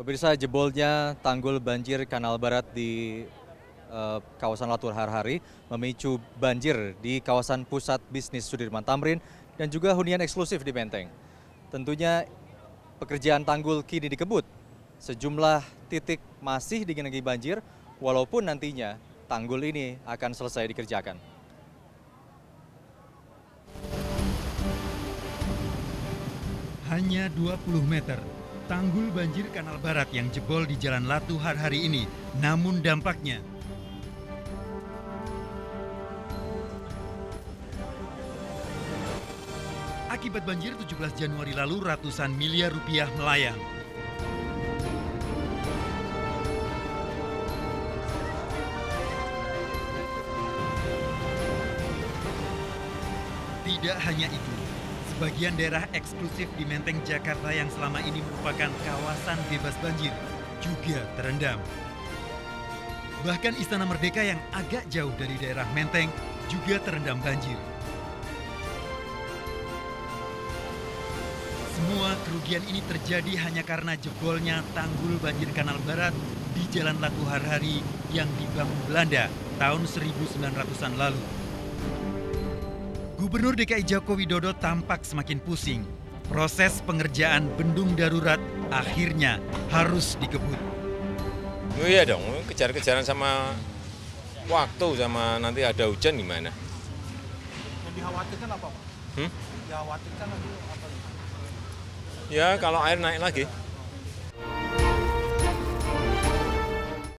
Pemirsa jebolnya tanggul banjir Kanal Barat di eh, kawasan Latur Harhari memicu banjir di kawasan pusat bisnis Sudirman Tamrin dan juga hunian eksklusif di Menteng. Tentunya pekerjaan tanggul kini dikebut. Sejumlah titik masih digenangi banjir walaupun nantinya tanggul ini akan selesai dikerjakan. Hanya 20 meter, tanggul banjir Kanal Barat yang jebol di Jalan Latu hari ini. Namun dampaknya, Akibat banjir 17 Januari lalu ratusan miliar rupiah melayang. Tidak hanya itu, sebagian daerah eksklusif di Menteng Jakarta yang selama ini merupakan kawasan bebas banjir juga terendam. Bahkan Istana Merdeka yang agak jauh dari daerah Menteng juga terendam banjir. Semua kerugian ini terjadi hanya karena jebolnya tanggul banjir Kanal Barat di Jalan Latu Harhari yang dibangun Belanda tahun 1900-an lalu. Gubernur DKI Joko Widodo tampak semakin pusing. Proses pengerjaan bendung darurat akhirnya harus dikebut. Oh iya dong, kejar-kejaran sama waktu sama nanti ada hujan gimana? Yang dikhawatirkan apa Pak? Hmm? Dikhawatirkan lagi apa? Ya kalau air naik lagi,